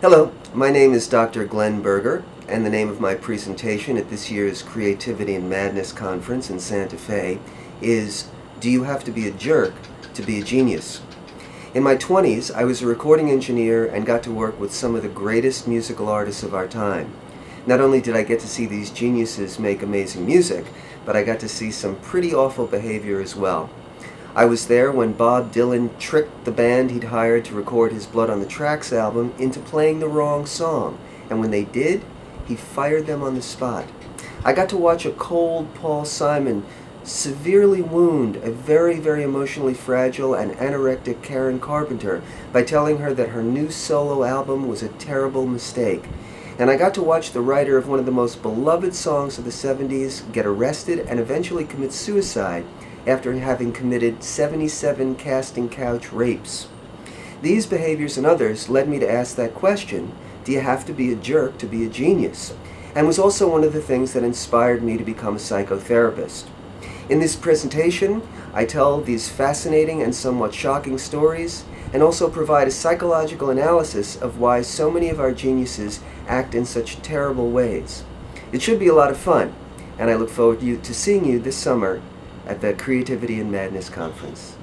Hello, my name is Dr. Glenn Berger, and the name of my presentation at this year's Creativity and Madness Conference in Santa Fe is Do You Have to Be a Jerk to Be a Genius? In my 20s, I was a recording engineer and got to work with some of the greatest musical artists of our time. Not only did I get to see these geniuses make amazing music, but I got to see some pretty awful behavior as well. I was there when Bob Dylan tricked the band he'd hired to record his Blood on the Tracks album into playing the wrong song, and when they did, he fired them on the spot. I got to watch a cold Paul Simon severely wound a very, very emotionally fragile and anorectic Karen Carpenter by telling her that her new solo album was a terrible mistake. And I got to watch the writer of one of the most beloved songs of the 70s get arrested and eventually commit suicide after having committed 77 casting couch rapes. These behaviors and others led me to ask that question, do you have to be a jerk to be a genius? And was also one of the things that inspired me to become a psychotherapist. In this presentation, I tell these fascinating and somewhat shocking stories and also provide a psychological analysis of why so many of our geniuses act in such terrible ways. It should be a lot of fun, and I look forward to seeing you this summer at the Creativity and Madness Conference.